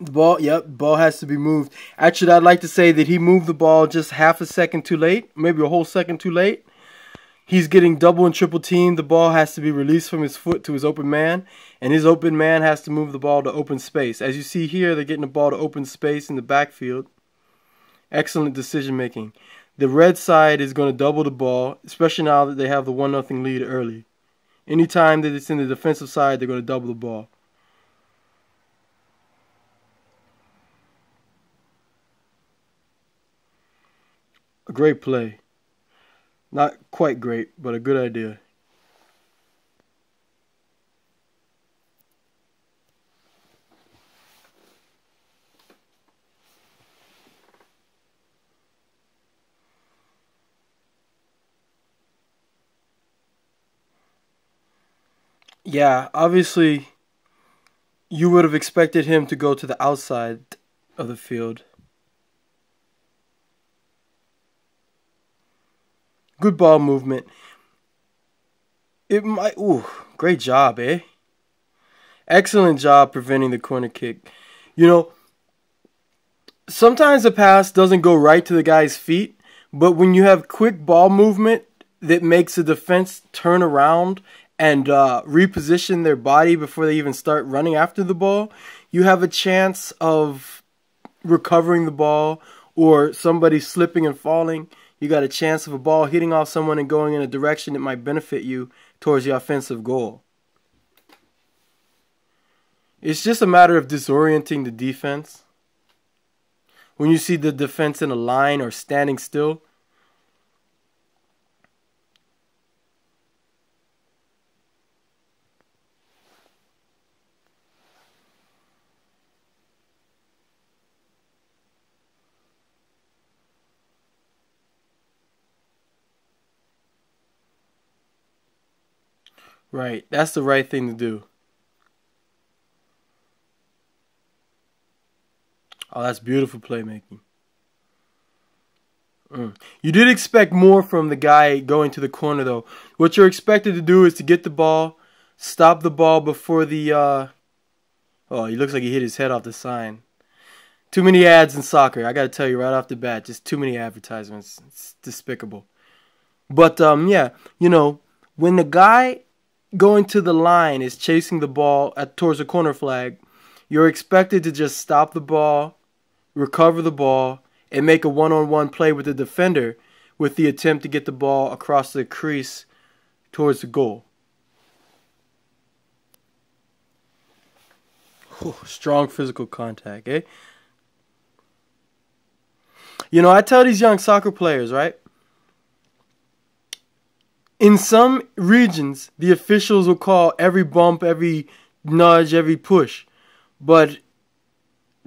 The ball, yep, ball has to be moved. Actually, I'd like to say that he moved the ball just half a second too late, maybe a whole second too late. He's getting double and triple teamed. The ball has to be released from his foot to his open man, and his open man has to move the ball to open space. As you see here, they're getting the ball to open space in the backfield. Excellent decision making. The red side is going to double the ball, especially now that they have the 1 0 lead early. Anytime that it's in the defensive side, they're going to double the ball. Great play. Not quite great, but a good idea. Yeah, obviously, you would have expected him to go to the outside of the field. Good ball movement. It might. Ooh, great job, eh? Excellent job preventing the corner kick. You know, sometimes the pass doesn't go right to the guy's feet, but when you have quick ball movement that makes the defense turn around and uh, reposition their body before they even start running after the ball, you have a chance of recovering the ball or somebody slipping and falling you got a chance of a ball hitting off someone and going in a direction that might benefit you towards the offensive goal. It's just a matter of disorienting the defense. When you see the defense in a line or standing still, Right. That's the right thing to do. Oh, that's beautiful playmaking. Mm. You did expect more from the guy going to the corner, though. What you're expected to do is to get the ball, stop the ball before the. Uh... Oh, he looks like he hit his head off the sign. Too many ads in soccer. I got to tell you right off the bat, just too many advertisements. It's despicable. But um, yeah, you know, when the guy going to the line is chasing the ball at towards the corner flag, you're expected to just stop the ball, recover the ball, and make a one-on-one play with the defender with the attempt to get the ball across the crease towards the goal. Strong physical contact, eh? You know, I tell these young soccer players, right? In some regions, the officials will call every bump, every nudge, every push. But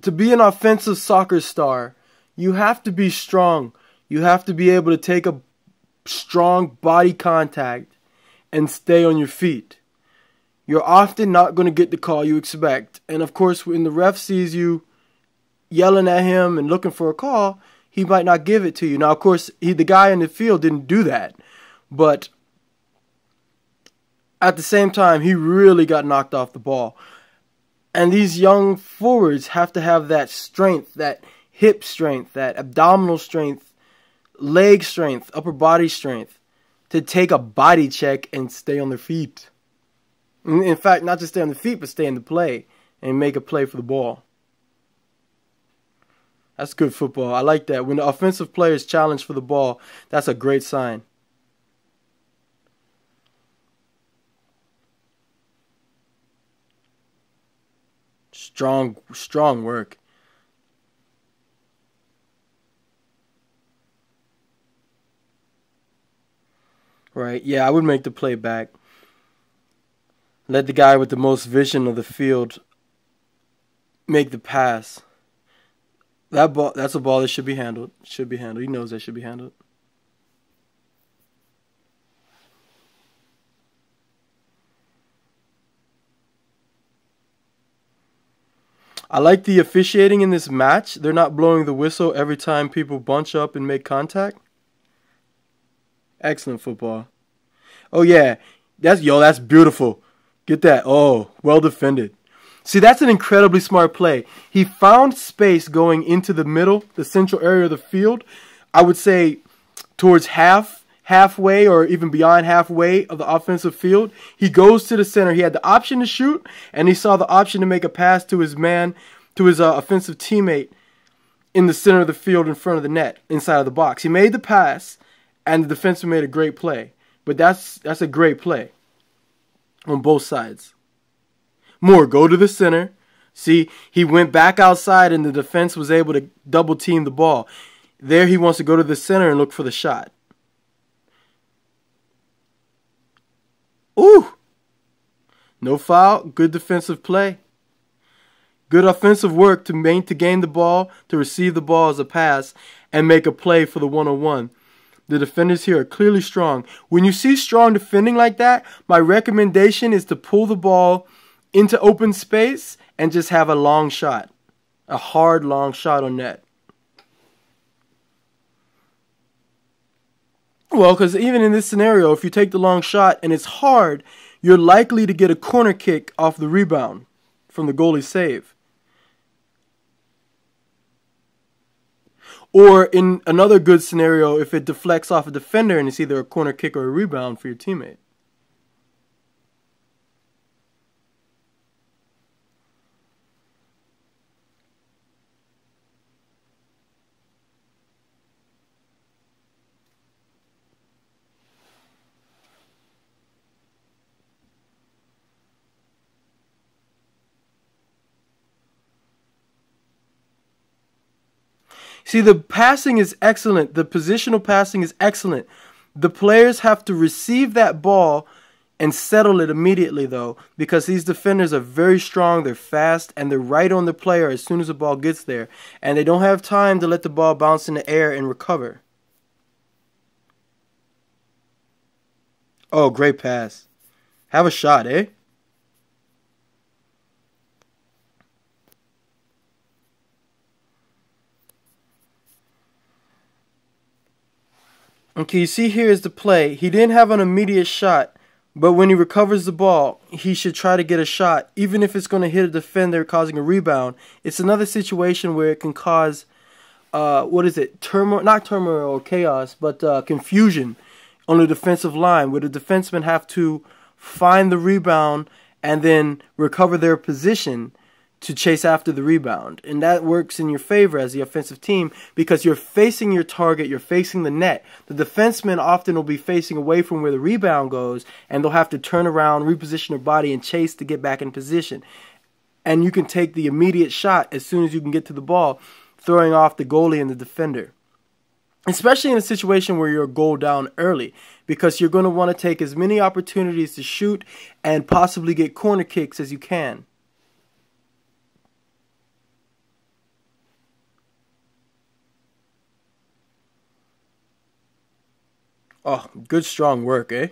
to be an offensive soccer star, you have to be strong. You have to be able to take a strong body contact and stay on your feet. You're often not going to get the call you expect. And of course, when the ref sees you yelling at him and looking for a call, he might not give it to you. Now, of course, he, the guy in the field didn't do that. But at the same time, he really got knocked off the ball. And these young forwards have to have that strength, that hip strength, that abdominal strength, leg strength, upper body strength to take a body check and stay on their feet. In fact, not just stay on the feet, but stay in the play and make a play for the ball. That's good football. I like that. When the offensive player is challenged for the ball, that's a great sign. Strong, strong work. Right. Yeah, I would make the play back. Let the guy with the most vision of the field make the pass. That ball that's a ball that should be handled. Should be handled. He knows that should be handled. I like the officiating in this match. They're not blowing the whistle every time people bunch up and make contact. Excellent football. Oh yeah, that's yo, that's beautiful. Get that. Oh, well defended. See, that's an incredibly smart play. He found space going into the middle, the central area of the field. I would say towards half, halfway, or even beyond halfway of the offensive field. He goes to the center. He had the option to shoot, and he saw the option to make a pass to his man, to his uh, offensive teammate in the center of the field in front of the net, inside of the box. He made the pass, and the defenseman made a great play. But that's that's a great play on both sides. Moore, go to the center. See, he went back outside and the defense was able to double team the ball. There he wants to go to the center and look for the shot. Ooh! No foul, good defensive play. Good offensive work to main to gain the ball, to receive the ball as a pass, and make a play for the one on one. The defenders here are clearly strong. When you see strong defending like that, my recommendation is to pull the ball into open space and just have a long shot, a hard long shot on net. Well, because even in this scenario, if you take the long shot and it's hard, you're likely to get a corner kick off the rebound from the goalie save. Or in another good scenario, if it deflects off a defender and it's either a corner kick or a rebound for your teammate. See, the passing is excellent. The positional passing is excellent. The players have to receive that ball and settle it immediately, though, because these defenders are very strong, they're fast, and they're right on the player as soon as the ball gets there. And they don't have time to let the ball bounce in the air and recover. Oh, great pass. Have a shot, eh? Okay, you see here is the play. He didn't have an immediate shot, but when he recovers the ball, he should try to get a shot, even if it's going to hit a defender causing a rebound. It's another situation where it can cause, uh, what is it, turmoil, not turmoil or chaos, but uh, confusion on the defensive line, where the defensemen have to find the rebound and then recover their position to chase after the rebound. And that works in your favor as the offensive team because you're facing your target, you're facing the net. The defensemen often will be facing away from where the rebound goes, and they'll have to turn around, reposition their body, and chase to get back in position. And you can take the immediate shot as soon as you can get to the ball, throwing off the goalie and the defender. Especially in a situation where you're a goal down early, because you're going to want to take as many opportunities to shoot and possibly get corner kicks as you can. Oh, good strong work, eh?